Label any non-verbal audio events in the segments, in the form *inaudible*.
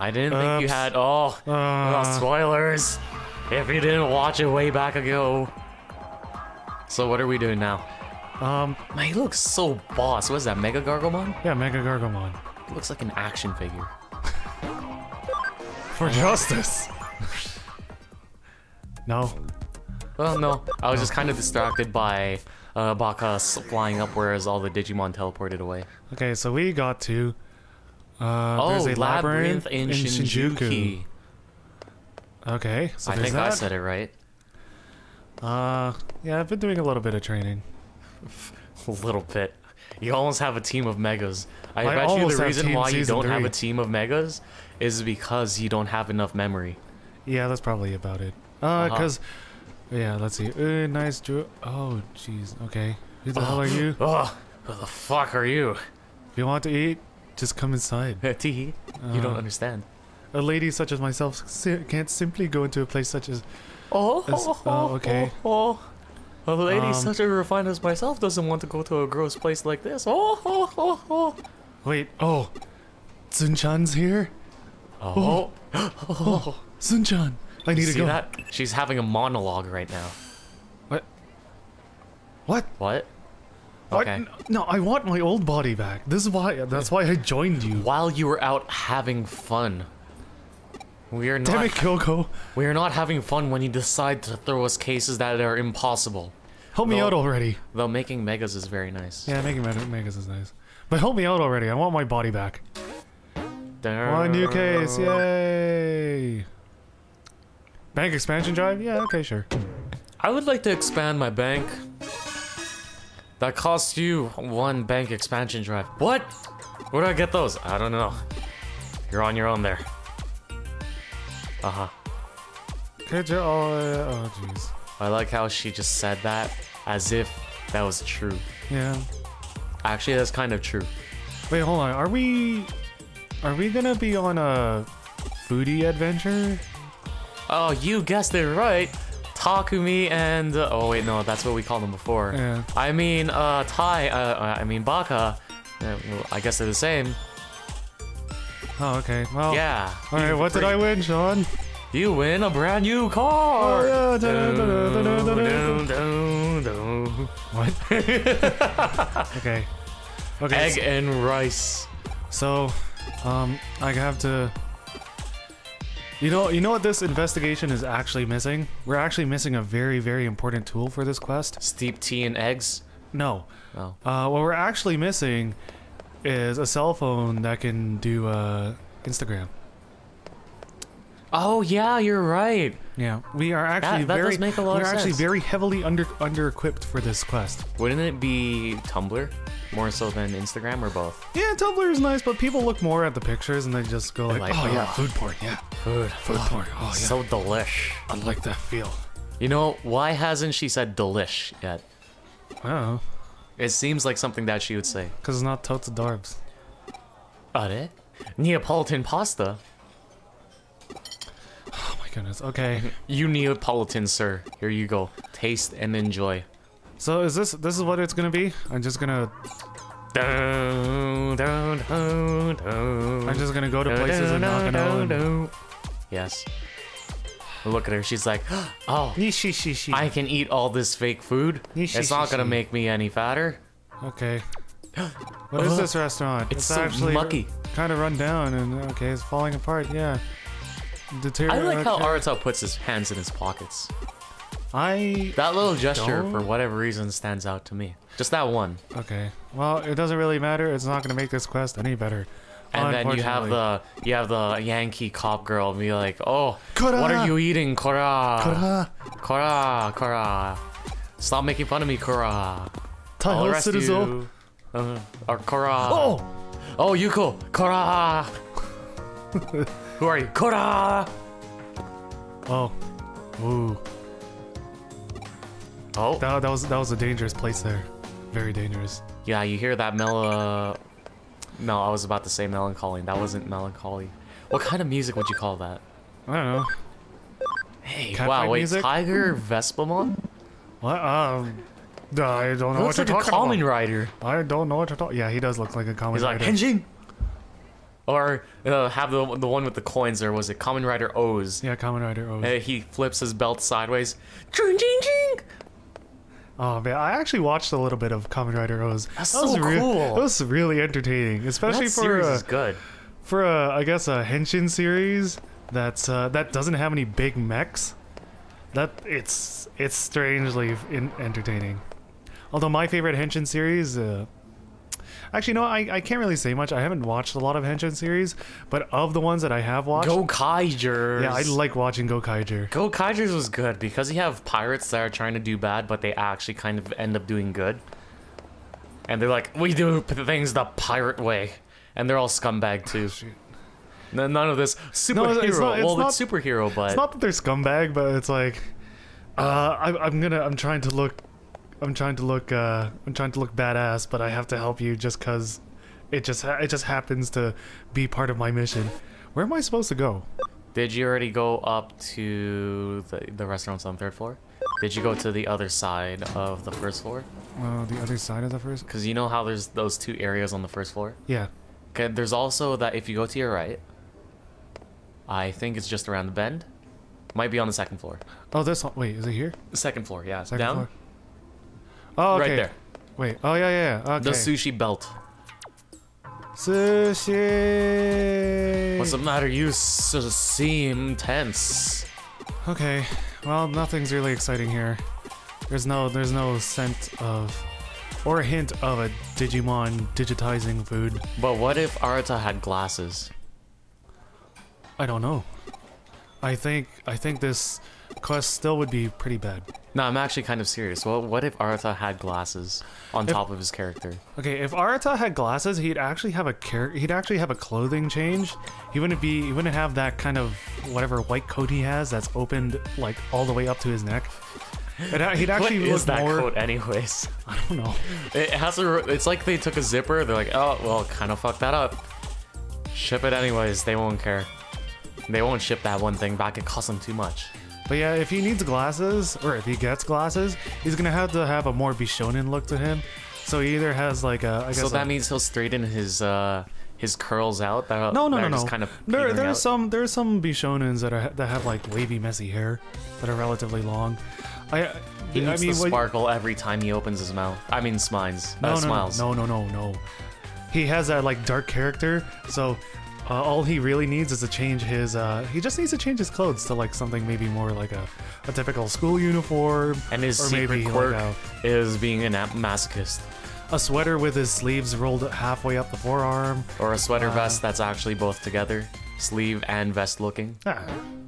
I didn't think you had. Oh, oh, Uh, spoilers! If you didn't watch it way back ago. So what are we doing now? um, Man, he looks so boss. What is that, Mega Gargomon? yeah, Mega Gargomon. He looks like an action figure. *laughs* For justice. no. Well, no, I was just kind of distracted by uh, Baka flying up, whereas all the Digimon teleported away. Okay, so we got to. Uh, Oh, there's a labyrinth, in, Shinjuku. Shinjuku. Okay, so I think that. I said it right. Uh, yeah, I've been doing a little bit of training. *laughs* A little bit. You almost have a team of megas. I, I bet you the reason why you don't have a team of megas is because you don't have enough memory. Yeah, that's probably about it. Uh, Uh-huh. cause, yeah, let's see. Uh, nice draw. Oh, jeez. Okay. Who the hell are you? *gasps* Ugh, who the fuck are you? If you want to eat, just come inside. *laughs* Teehee. You don't Uh, understand. A lady such as myself can't simply go into a place such as. Oh, As- oh, okay. Oh, A lady Um, such as refined as myself doesn't want to go to a gross place like this. Oh, oh, oh, oh. Wait. Oh, Sun-chan's here. Oh, Sun-chan, I need you to see go. that? She's having a monologue right now. What? What? What? Okay. N- No, I want my old body back. This is why. That's why I joined you. While you were out having fun. We are not. Damn it, Kyoko. we are not having fun when you decide to throw us cases that are impossible. Help me out already. Though making megas is very nice. Yeah, making Meg- Megas is nice. But help me out already. I want my body back. One new case. Yay. Bank expansion drive? Yeah, okay, sure. I would like to expand my bank. That costs you one bank expansion drive. What? Where do I get those? I don't know. You're on your own there. Uh huh. Could you? Oh, uh, oh, jeez. I like how she just said that as if that was true. Yeah. Actually, that's kind of true. Wait, hold on. Are we? Are we gonna be on a foodie adventure? Oh, you guessed it right. Takumi and uh, oh wait, no, that's what we called them before. Yeah. I mean, uh, Tai. Uh, uh, I mean Baka. Uh, well, I guess they're the same. Oh, okay. Well. Yeah. All right. What did I win, Sean? You win a brand new car. Oh, yeah. What? okay. Okay. Egg and rice. So, um, I have to. You know, you know what this investigation is actually missing? We're actually missing a very, very important tool for this quest. Steep tea and eggs. No. Oh. Uh, what we're actually missing is a cell phone that can do uh, Instagram. Oh yeah, you're right. Yeah, we are actually that very does make a lot we're of actually sense. very heavily under under equipped for this quest. Wouldn't it be Tumblr more so than Instagram or both? Yeah, Tumblr is nice, but people look more at the pictures and they just go like, like, "Oh yeah, "Oh, food porn, yeah, Food. food porn. Oh, oh yeah, So delish. I like that feel." You know why hasn't she said delish yet? Oh, It seems like something that she would say. because it's not totes darbs. Are it? Neapolitan pasta. My goodness. Okay, mhm. You Neapolitan, sir. Here you go. Taste and enjoy. so is this this is what it's gonna be? I'm just gonna. I'm just gonna go to places and not gonna know. And... Yes. Look at her. She's like, *gasps* oh, I can eat all this fake food. It's not gonna make me any fatter. Okay. *gasps* What is this restaurant? It's so mucky. Kind of run down and okay, it's falling apart. Yeah. Deter- I like how. Arata puts his hands in his pockets. I That little gesture, for Don't- whatever reason, stands out to me. Just that one. okay. Well, it doesn't really matter. It's not gonna make this quest any better. And then you have the you have the Yankee cop girl be like, "Oh, Kora! what are you eating, Kora? Kora, Kora, Kora. Stop making fun of me, Kora. I'll arrest you." Uh, or Kora. Oh, oh, Yuko, Kora. *laughs* Who are you, Kora? oh, ooh. Oh, That, that was that was a dangerous place there. Very dangerous. yeah, you hear that mel? No, I was about to say melancholy. That wasn't melancholy. What kind of music would you call that? I don't know. Hey, Cat wow, wait, music? Tiger Vespamon? What? Um, I don't know Looks what like you're a common about. rider. I don't know what you're talking. Yeah, he does look like a common He's like, rider. Henshin! Or uh, have the the one with the coins, or was it Kamen Rider O's? Yeah, Kamen Rider O's. Uh, he flips his belt sideways. Ching, ching, ching. Oh man, I actually watched a little bit of Kamen Rider O's. That's that was so cool. That was really entertaining, especially that for series a, is good. for a I guess a Henshin series that's uh, that doesn't have any big mechs. That it's it's strangely in, entertaining. Although my favorite Henshin series, uh, actually no, I, I can't really say much. I haven't watched a lot of Henshin series, but of the ones that I have watched, Gokaigers. yeah, I like watching Gokaiger. Go Kaijers was good because you have pirates that are trying to do bad, but they actually kind of end up doing good. And they're like, we do things the pirate way. And they're all scumbag too. *sighs* Shoot. N- None of this superhero. it's- it's not- it's well, not- it's superhero, but It's not that they're scumbag, but it's like, uh, I, I'm gonna, I'm trying to look, I'm trying to look, uh, I'm trying to look badass, but I have to help you just cause it just, ha- it just happens to be part of my mission. Where am I supposed to go? did you already go up to the, the restaurants on the third floor? Did you go to the other side of the first floor? Uh, the other side of the first. Because you know how there's those two areas on the first floor? Yeah. Okay, there's also that if you go to your right, I think it's just around the bend. Might be on the second floor. Oh, this. one- Wait, is it here? The second floor, yeah. Second Down? floor. Oh, okay. Right there. Wait. Oh yeah, yeah. yeah. Okay. The sushi belt. sushi. What's the matter? You s- seem tense. Okay. Well, nothing's really exciting here. There's no there's no scent of or a hint of a Digimon digitizing food. But what if Arata had glasses? I don't know. I think I think this quest still would be pretty bad. No, I'm actually kind of serious. Well, what if Arata had glasses on If- top of his character? Okay, if Arata had glasses, he'd actually have a char- he'd actually have a clothing change. He wouldn't be he wouldn't have that kind of whatever white coat he has that's opened like all the way up to his neck. It, he'd actually is look that more. coat, anyways? *laughs* I don't know. It has a. It's like they took a zipper. They're like, oh, well, kind of fucked that up. Ship it anyways. They won't care. They won't ship that one thing back. It costs them too much. But yeah, if he needs glasses, or if he gets glasses, he's gonna have to have a more Bishonen look to him. So he either has like a, I guess. So that means he'll straighten his uh his curls out. That no, no, that no, no. Kind of there, there's out. some, there's some Bishonens that are that have like wavy, messy hair that are relatively long. I, He I needs mean, to what- sparkle every time he opens his mouth. I mean, smiles. no, uh, no, smiles. no, no, no, no. He has that like dark character, so uh, all he really needs is to change his. Uh, he just needs to change his clothes to like something maybe more like a, a typical school uniform, And his or secret maybe like quirk a, is being a masochist. a sweater with his sleeves rolled halfway up the forearm. Or a sweater Uh, vest that's actually both together. Sleeve and vest looking. Ah,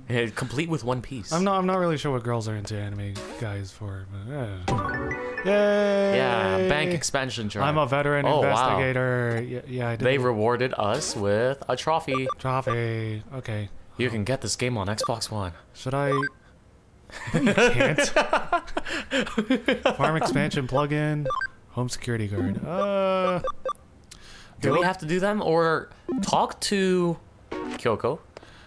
Eh, Complete with one piece. I'm not. I'm not really sure what girls are into anime guys for. But, yeah. Yay! Yeah, bank expansion drive. I'm a veteran Oh, wow. investigator. Yeah, yeah, I did. They rewarded us with a trophy. trophy. Okay. You can get this game on Xbox One. Should I? You can't. *laughs* Farm expansion plugin. Home security guard. Uh. Do we have to do them or talk to Kyoko?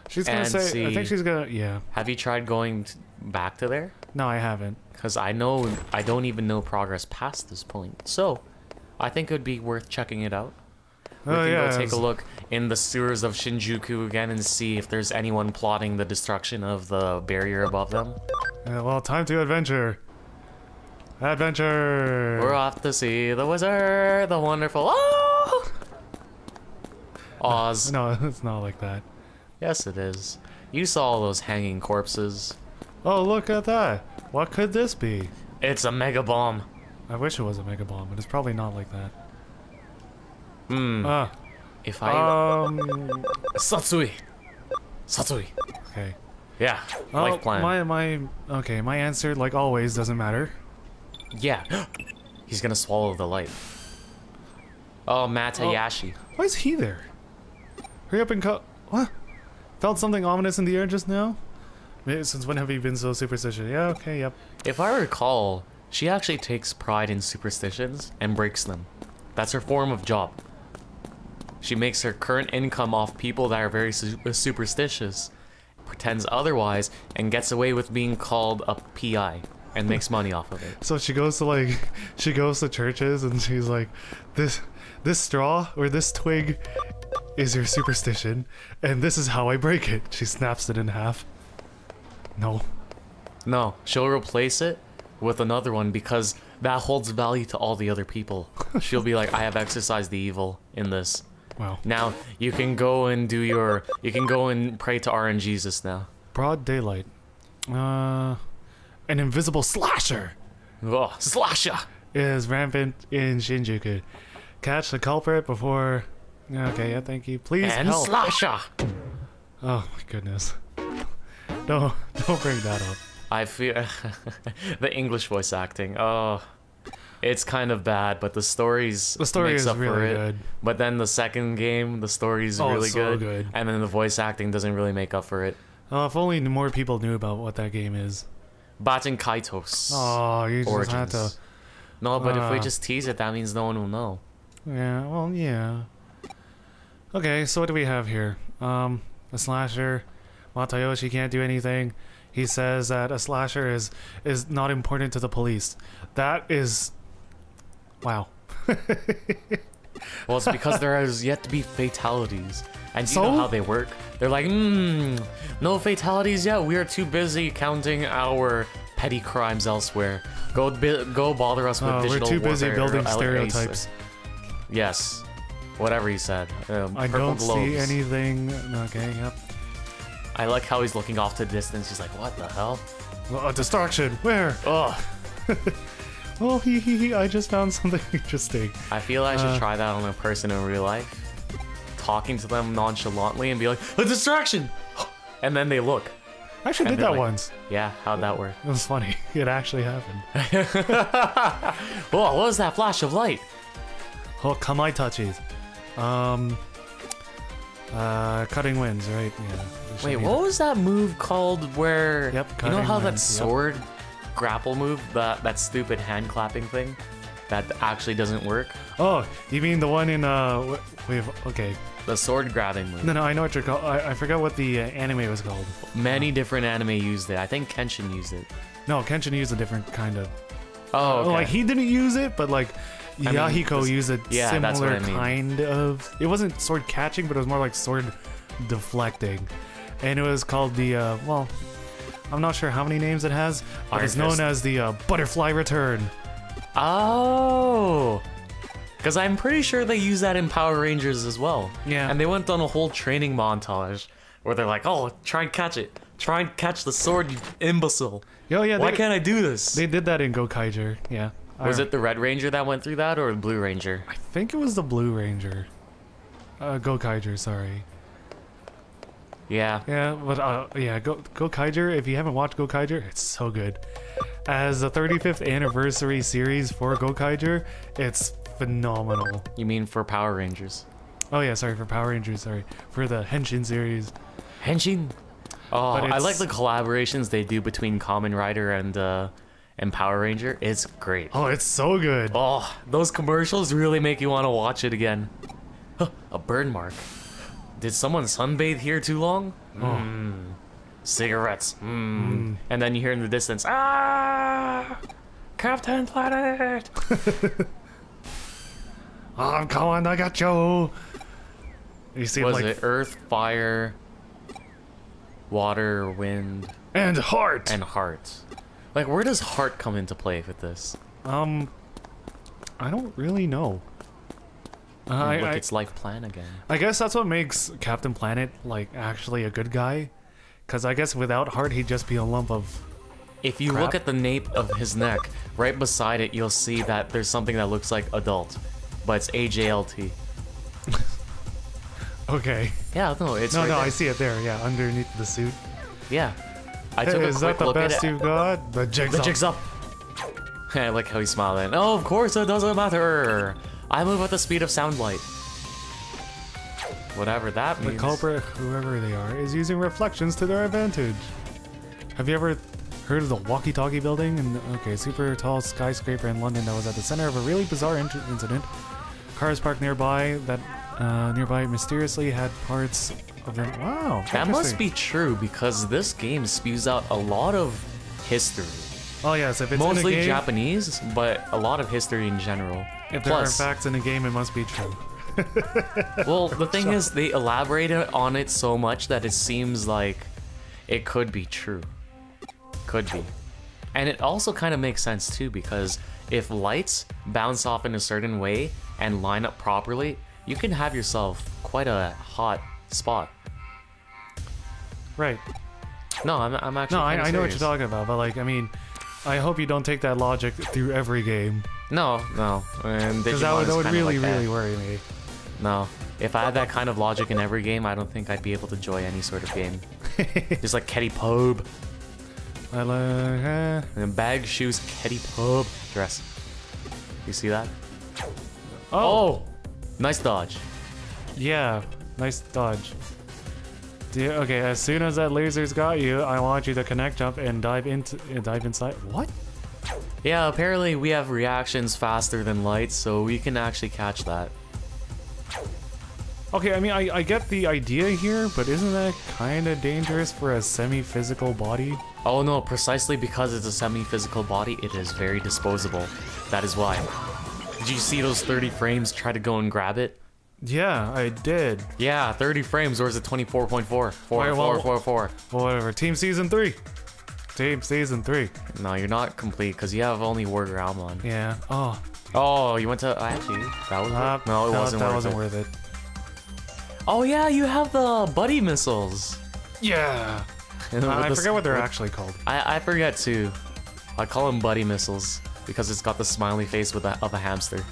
She's gonna say. I think she's gonna. Yeah. Have you tried going back to there? No, I haven't. Because I know I don't even know progress past this point. So, I think it would be worth checking it out. We oh can yeah. go take a look in the sewers of Shinjuku again and see if there's anyone plotting the destruction of the barrier above them. Yeah, well, time to adventure. Adventure. We're off to see the wizard, the wonderful. Oh! Oz. No, *laughs* it's not like that. Yes, it is. You saw all those hanging corpses. Oh, look at that. What could this be? It's a mega bomb. I wish it was a mega bomb, but it's probably not like that. Hmm. Ah, if I. um, Satsui. Satsui. okay. Yeah. Oh, Life plan. my my okay. My answer, like always, doesn't matter. Yeah. *gasps* He's gonna swallow the light. Oh, Matayoshi. Why is he there? Hurry up and cut. What? Felt something ominous in the air just now. Since when have you been so superstitious? Yeah. Okay. Yep. If I recall, she actually takes pride in superstitions and breaks them. That's her form of job. She makes her current income off people that are very su- uh, superstitious, pretends otherwise, and gets away with being called a PI and makes money off of it. So she goes to like, *laughs* she goes to churches and she's like, this, this straw or this twig is your superstition, and this is how I break it. She snaps it in half. No. No, she'll replace it with another one because that holds value to all the other people. *laughs* She'll be like, I have exercised the evil in this. Wow. Now you can go and do your you can go and pray to RN Jesus now. Broad daylight. Uh, an invisible slasher Oh, slasher! is rampant in Shinjuku. Catch the culprit before. Okay, yeah, thank you. Please And help. slasher! oh my goodness. *laughs* Don't don't bring that up. I feel *laughs* the English voice acting. Oh, it's kind of bad, but the stories The story makes is up for really it. good. But then the second game, the story's Oh, really so good, good. and then the voice acting doesn't really make up for it. Oh, if only more people knew about what that game is. Baten Kaitos. Oh, you just had to. Origins. No, but if we Ah. just tease it, that means no one will know. Yeah, well, yeah. Okay, so what do we have here? Um, a slasher. Matayoshi can't do anything. He says that a slasher is is not important to the police. That is, wow. *laughs* Well, it's because there has yet to be fatalities. And do you So? know how they work? They're like, hmm, no fatalities yet. We are too busy counting our petty crimes elsewhere. Go, go bother us with Uh, we're too busy building stereotypes. Yes, whatever he said. Um, I don't see anything. Okay, yep. I like how he's looking off to the distance. He's like, what the hell? A distraction. Where? Ugh. *laughs* Oh, he, he, he. I just found something *laughs* interesting. I feel I should Uh. try that on a person in real life. Talking to them nonchalantly and be like, a distraction! *gasps* And then they look. I actually And did that like- once. Yeah, how'd that work? It was funny. *laughs* It actually happened. Whoa, what was that flash of light? Oh, kamai touchies. Um. Uh, cutting winds, right? Yeah. Wait, what was that move called where Yep, you know how that winds, yep. sword grapple move, that that stupid hand clapping thing that actually doesn't work? Oh, you mean the one in uh? Wait, okay. The sword grabbing move. No, no, I know what you're called. I, I forgot what the uh, anime was called. Many different anime used it. I think Kenshin used it. No, Kenshin used a different kind of. Oh, okay. Like he didn't use it, but like I mean, Yahiko this- used a yeah, similar I mean. kind of. It wasn't sword catching, but it was more like sword deflecting, and it was called the. Uh, well, I'm not sure how many names it has, but Iron it's known Fist. as the uh, Butterfly Return. Oh. Because I'm pretty sure they use that in Power Rangers as well. Yeah. And they went on a whole training montage where they're like, oh, try and catch it. Try and catch the sword, you imbecile. Oh yeah, Why they, can't I do this? they did that in Gokaiger. Yeah. Was I, it the Red Ranger that went through that or the Blue Ranger? I think it was the Blue Ranger. Uh, Gokaiger, sorry. Yeah. Yeah, but uh, yeah, Go Gokaiger. If you haven't watched Go Gokaiger, it's so good. As the 35th anniversary series for Go Gokaiger, it's phenomenal. You mean for Power Rangers? Oh yeah, sorry for Power Rangers. Sorry for the Henshin series. Henshin. Oh, I like the collaborations they do between Kamen Rider and uh, and Power Ranger. It's great. Oh, it's so good. Oh, those commercials really make you want to watch it again. Huh, a burn mark. Did someone sunbathe here too long? Mm. Cigarettes. Mm. And then you hear in the distance, ah, Captain Planet. Oh, I'm coming. I got you. You see, Was like it Earth, Fire, Water, Wind, and heart. and Heart? Like, where does Heart come into play with this? um, I don't really know. Uh, I, Look, I, its life plan again. I guess that's what makes Captain Planet like actually a good guy. Cause I guess without heart, he'd just be a lump of. If you Crap. look at the nape of his neck, right beside it, you'll see that there's something that looks like adult, but it's AJLT. *laughs* Okay. Yeah, no, it's No, right no, there. I see it there. Yeah, underneath the suit. Yeah, I took Hey, a is that the best you've got? The jigsaw. The jig's up. *laughs* I like how he's smiling. Oh, of course it doesn't matter. I move at the speed of sound light. Whatever that means. The culprit, whoever they are, is using reflections to their advantage. Have you ever heard of the walkie-talkie building? And okay, super tall skyscraper in London that was at the center of a really bizarre in- incident. Cars parked nearby that uh, nearby mysteriously had parts of them. Wow, That must be true because this game spews out a lot of history. Oh yes, if it's Mostly in a game, Japanese, but a lot of history in general. If there Plus, are facts in a game, it must be true. *laughs* Well, the thing is, they elaborated on it so much that it seems like it could be true. Could be. And it also kind of makes sense too, because if lights bounce off in a certain way and line up properly, you can have yourself quite a hot spot. Right. No, I'm, I'm actually. No, I, I know what you're talking about, but like, I mean, I hope you don't take that logic through every game. No, no. And Because that would, that would really, that. really worry me. No. If I had that kind of logic in every game, I don't think I'd be able to enjoy any sort of game. *laughs* Just like Ketty Pobe. I like, eh. And bag shoes Ketty Pub dress. You see that? Oh, Nice dodge. yeah. Nice dodge. Do you- okay, as soon as that laser's got you, I want you to connect jump and dive into uh, dive inside. What? Yeah, apparently we have reactions faster than light, so we can actually catch that. Okay, I mean, I, I get the idea here, but isn't that kind of dangerous for a semi-physical body? Oh no, precisely because it's a semi-physical body, it is very disposable. That is why. Did you see those 30 frames try to go and grab it? Yeah, I did. Yeah, 30 frames, or is it 24.4? 4, Wait, 4, well- 4, 4. Well, whatever. Team season three. Team season three. No, you're not complete, because you have only War Growlmon. Yeah. Oh, Oh, you went to... Actually, that was... uh, no, it that, wasn't that worth wasn't it. worth it. Oh yeah, you have the buddy missiles. Yeah. *laughs* With I the- forget what they're with- actually called. I, I forget too. I call them buddy missiles because it's got the smiley face with a, of a hamster.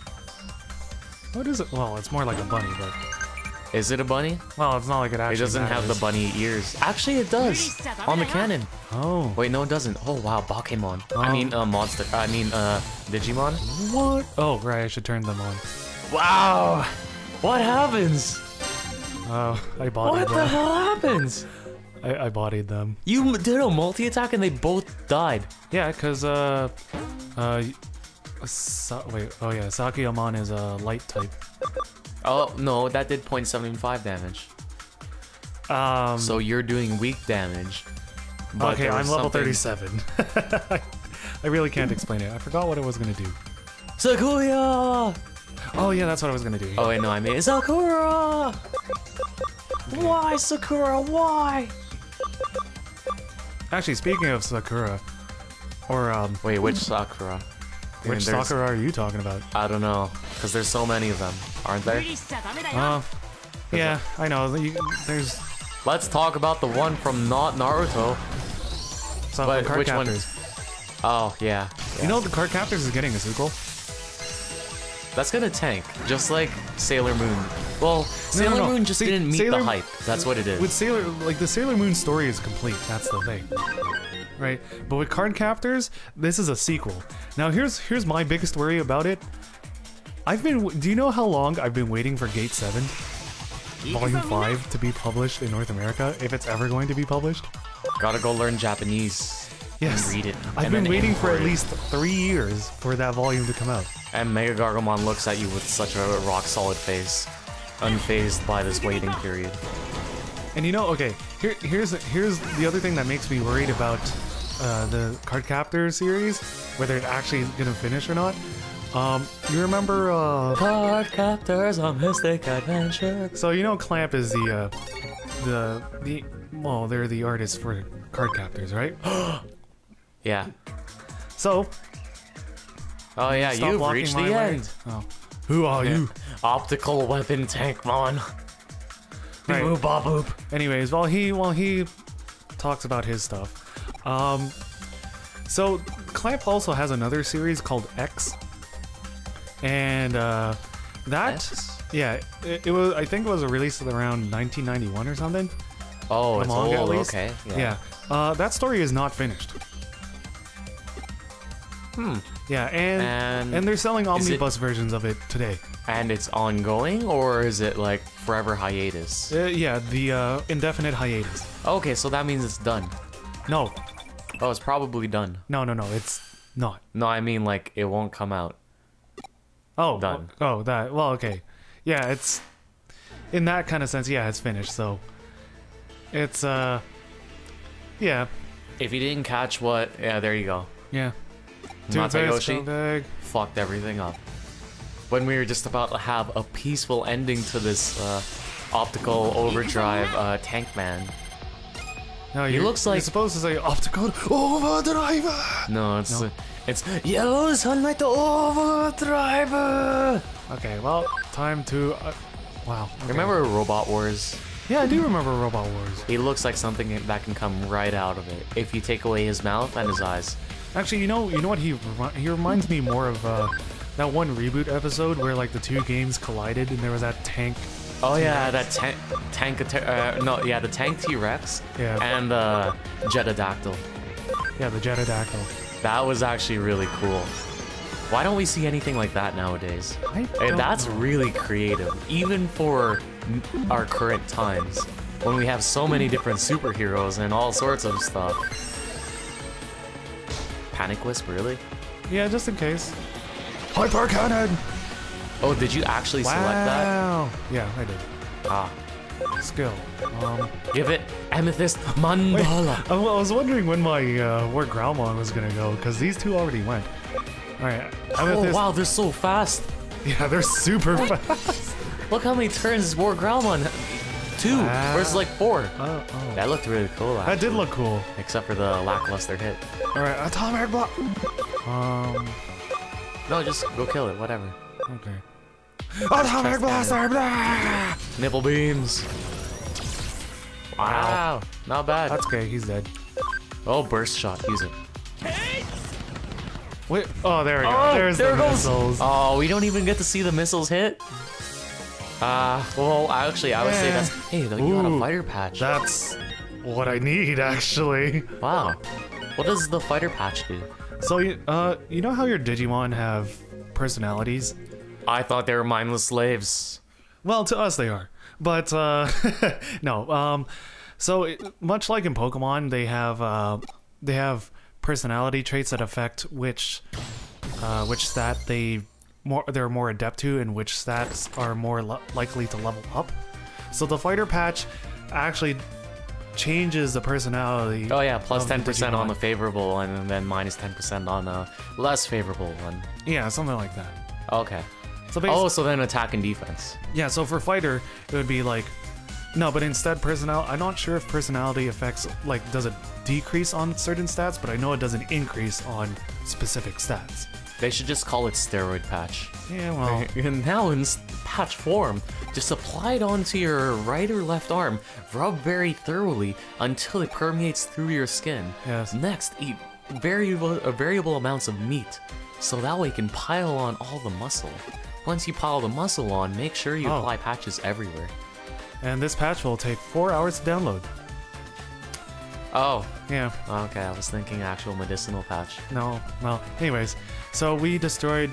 What is it? Well, it's more like a bunny, but Is it a bunny? well, it's not like it actually. It doesn't have the bunny ears. Actually, it does on the cannon. Oh. Wait, no, it doesn't. Oh wow, Pokemon. I Oh. mean, uh, monster. I mean, uh, Digimon. What? Oh, right. I should turn them on. Wow. What happens? Oh, I bodied What the hell happens? I, I bodied them. You did a multi attack and they both died. Yeah, cause uh, uh, Sa- wait. Oh yeah, Sakuyamon is a light type. Oh no, that did 0.75 damage. Um. So you're doing weak damage. but okay, I'm level something- 37. *laughs* I really can't explain it. I forgot what I was gonna do. Sakuya! Oh yeah, that's what I was gonna do. Oh wait, no, I mean Sakura! Why Sakura? Why? Actually, speaking of Sakura, or um, Wait, which Sakura? I which there's- Sakura are you talking about? I don't know, because there's so many of them, aren't there? Uh, yeah, I know. You, there's Let's talk about the one from not Naruto. some But card which one? captors. Oh yeah, You know, the card captors is getting a sequel. that's gonna tank, just like Sailor Moon. Well, Sailor no. Moon just didn't meet Sailor- the hype. That's what it is. With Sailor, like the Sailor Moon story is complete. That's the thing, right? But with card captors, this is a sequel. Now here's here's my biggest worry about it. I've been. Do you know how long I've been waiting for Gate Seven, Volume Five, to be published in North America? If it's ever going to be published. Gotta go learn Japanese. Yes. Read it. I've been waiting for at least three years for that volume to come out. And Mega Gargomon looks at you with such a rock solid face, unfazed by this waiting period. And you know, okay, here, here's here's the other thing that makes me worried about uh, the Card Captor series, whether it actually is gonna finish or not. Um, you remember? Uh, Card captors on Mystic Adventure. so you know, Clamp is the uh, the the well, they're the artists for Card Captors, right? *gasps* Yeah. So Oh yeah, you've reached the end. Oh, who are you? *laughs* Optical weapon tankmon. Right. Boop. Anyways, while he while he talks about his stuff, um, so Clamp also has another series called X, and uh, that X? yeah, it, it was I think it was released around 1991 or something. Oh, The it's manga, at old. least? Okay. Yeah, uh, that story is not finished. Hmm. Yeah, and And and they're selling is it- omnibus versions of it today. and it's ongoing, or is it like forever hiatus? Uh, yeah, the uh, indefinite hiatus. Okay, so that means it's done. No, Oh, it's probably done. no, no, no, it's not. No, I mean like it won't come out. Oh, Done. Oh, that. Well, okay. Yeah, it's in that kind of sense. Yeah, it's finished. So it's uh, yeah, If you didn't catch what, yeah, there you go. yeah. Two Matayoshi fucked everything up. when we were just about to have a peaceful ending to this uh, optical overdrive uh, tank man. No, He you're- looks you're like- supposed to say optical overdrive. No, it's No. it's yellow sunlight overdrive. Okay, well, time to. Uh, wow. okay. Remember Robot Wars? Yeah, I do remember Robot Wars. He looks like something that can come right out of it if you take away his mouth and his eyes. Actually, you know, you know what he remi- he reminds me more of uh, that one reboot episode where like the two games collided and there was that tank. Oh yeah, that tank, tank, uh, no, yeah, the tank T-Rex Yeah. and the Jetadactyl. Yeah, the Jetadactyl. That was actually really cool. Why don't we see anything like that nowadays? Hey, don't that's know. really creative, even for our current times, when we have so many different superheroes and all sorts of stuff. Panic Wisp, really? Yeah, just in case. Hyper cannon. Oh, did you actually select that? Wow. Yeah, I did. Ah, Skill. Um, give it Amethyst Mandala. I *laughs* I was wondering when my uh, where Growlmon was gonna go because these two already went. All right. Oh wow, they're so fast. *laughs* Yeah, they're super *laughs* fast. Look how many turns War Growlmon. Two Wow. versus like four. Oh, oh. That looked really cool. Actually. That did look cool. Except for the lackluster hit. All right, atomic block. Um. No, just go kill it. Whatever. Okay. Atomic blaster. Blah! Nipple beams. Wow. Not bad. That's okay. He's dead. Oh, burst shot. Use it. Wait. Oh, there we go. Oh, There's there the goes. missiles. Oh, we don't even get to see the missiles hit. Ah, well, actually, I would say Eh. that's. Hey, though, you got a fighter patch. That's what I need, actually. Wow. What does the fighter patch do? So, you- uh, you know how your Digimon have personalities? I thought they were mindless slaves. Well, to us they are, but uh, *laughs* no. Um, so it- much like in Pokemon, they have uh, they have personality traits that affect which uh, which stat they more they're more adept to, and which stats are more li- likely to level up. So the fighter patch actually changes the personality. Oh yeah, plus ten percent on the favorable and then minus ten percent on the less favorable one. yeah, something like that. Okay. So Oh, so then attack and defense. Yeah, so for fighter, it would be like no, but instead personality. I'm not sure if personality affects like does it decrease on certain stats, but I know it doesn't increase on specific stats. They should just call it steroid patch. Yeah, well, *laughs* And now in patch form, just apply it onto your right or left arm. Rub very thoroughly until it permeates through your skin. Yes. Next, eat variable uh, variable amounts of meat, so that way you can pile on all the muscle. Once you pile the muscle on, make sure you Oh. apply patches everywhere. and this patch will take four hours to download. Oh, Yeah, oh, okay. I was thinking actual medicinal patch. no, well, anyways, so we destroyed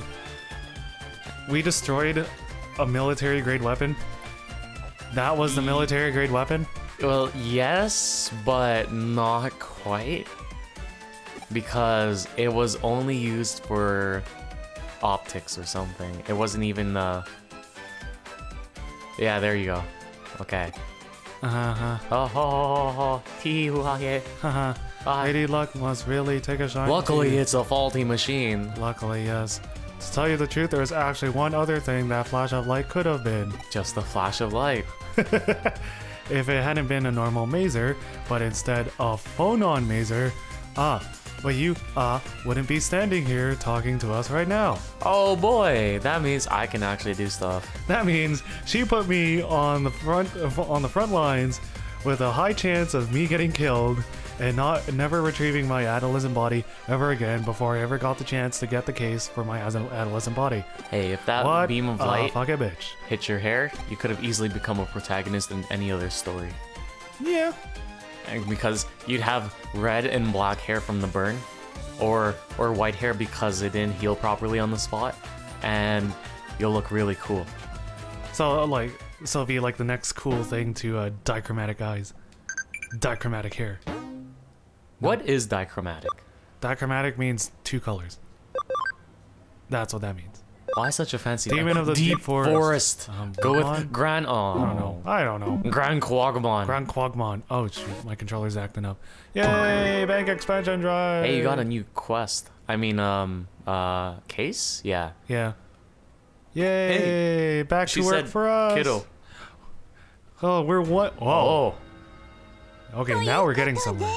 we destroyed a military grade weapon. That was the military grade weapon. Well, yes, but not quite. Because it was only used for optics or something. It wasn't even the... Yeah, there you go. Okay. Uh huh. Oh ha yeah. Haha. Ah. Lady Luck must really take a shine. to Luckily it's a faulty machine. Luckily, yes. To tell you the truth, there was actually one other thing that flash of light could have been. Just a flash of light. *laughs* If it hadn't been a normal maser, but instead a phonon maser, ah, but you, ah, wouldn't be standing here talking to us right now. Oh boy, that means I can actually do stuff. That means she put me on the front on the front lines with a high chance of me getting killed and not never retrieving my adolescent body ever again before I ever got the chance to get the case for my adolescent body. Hey, if that what beam of light fucking bitch. hit your hair, you could have easily become a protagonist in any other story. Yeah. Because you'd have red and black hair from the burn, or or white hair because it didn't heal properly on the spot, and you'll look really cool. So like, so be like the next cool thing to uh, dichromatic eyes, dichromatic hair. What is dichromatic? Dichromatic means two colors. That's what that means. Why such a fancy Demon of the Deep Forest. Um, Go with Gran. Oh, I don't know. I don't know. GranKuwagamon. Grand Kuwagamon. Oh shoot, my controller's acting up. Yay! Bank expansion drive. Hey, you got a new quest. I mean, um, uh, case? Yeah. Yeah. Yay! Back She to work said, for us. kiddo. Oh, we're what? Whoa. Oh. Okay, now we're getting somewhere.